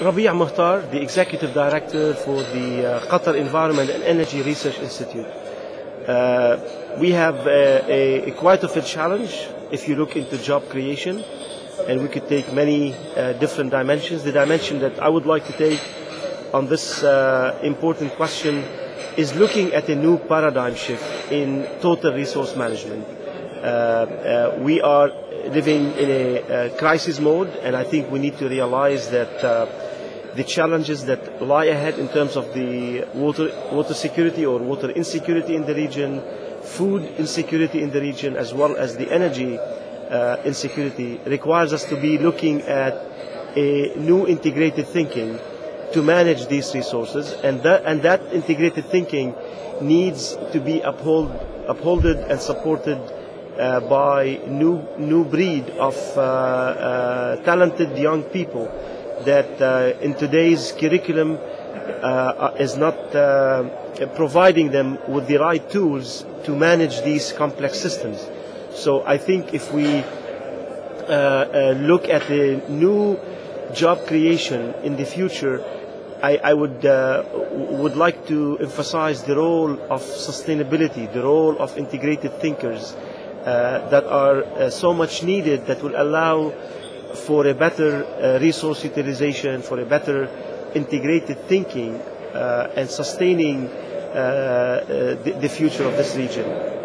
Rabi Mohtar, the Executive Director for the uh, Qatar Environment and Energy Research Institute. Uh, we have a, a, quite of a challenge if you look into job creation, and we could take many uh, different dimensions. The dimension that I would like to take on this uh, important question is looking at a new paradigm shift in total resource management. Uh, uh, we are living in a crisis mode, and I think we need to realize that the challenges that lie ahead in terms of the water, water security or water insecurity in the region, food insecurity in the region, as well as the energy uh, insecurity, requires us to be looking at a new integrated thinking to manage these resources, and that, and that integrated thinking needs to be uphold, upholded and supported uh, by new new breed of uh, uh, talented young people that uh, in today's curriculum is not providing them with the right tools to manage these complex systems. So I think if we look at the new job creation in the future, I, I would uh, would like to emphasize the role of sustainability, the role of integrated thinkers that are uh, so much needed that will allow for a better uh, resource utilization, for a better integrated thinking uh, and sustaining uh, the, the future of this region.